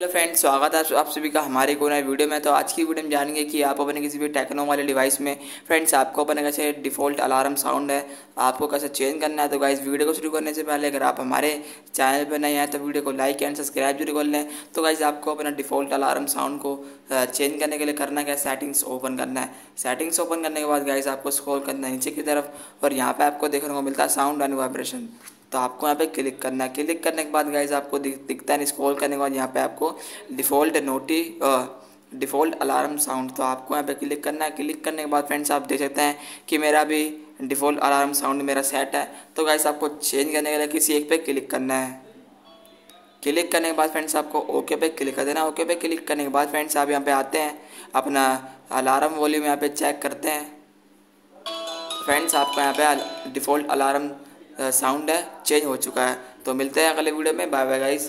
Hello friends, स्वागत है आप सभी का हमारे को नए वीडियो में। तो आज की वीडियो में जानेंगे कि आप अपने किसी भी टेक्नो वाले डिवाइस में, फ्रेंड्स, आपको अपने कैसे डिफ़ॉल्ट अलार्म साउंड है, आपको कैसे चेंज करना है। तो गाइस वीडियो को शुरू करने से पहले अगर आप हमारे चैनल पर नए हैं तो वीडियो को लाइक एंड सब्सक्राइब ज़रूर कर लें। तो गाइज़ आपको अपना डिफ़ॉल्ट अलार्म साउंड को चेंज करने के लिए करना क्या सेटिंग्स ओपन करना है। सेटिंग्स ओपन करने के बाद गाइज़ आपको स्क्रॉल करना है नीचे की तरफ़ और यहाँ पर आपको देखने को मिलता है साउंड एंड वाइब्रेशन। तो आपको यहाँ पे क्लिक करना है। क्लिक करने के बाद गाइज़ आपको दिख, दिखता है स्क्रॉल करने के बाद यहाँ पे आपको default noti default alarm sound तो आपको यहाँ पे क्लिक करना है। क्लिक करने के बाद फ्रेंड्स आप देख सकते हैं कि मेरा भी डिफ़ॉल्ट अलार्म साउंड मेरा सेट है। तो गाइज़ आपको चेंज करने के लिए किसी एक पे क्लिक करना है। क्लिक करने के बाद फ्रेंड्स आपको ओके पे क्लिक कर देना ओके पे क्लिक करने के बाद फ्रेंड्स आप यहाँ पे आते हैं अपना अलार्म वॉल्यूम यहाँ पे चेक करते हैं। फ्रेंड्स आपको यहाँ पे डिफ़ॉल्ट अलार्म साउंड है चेंज हो चुका है। तो मिलते हैं अगले वीडियो में। Bye bye guys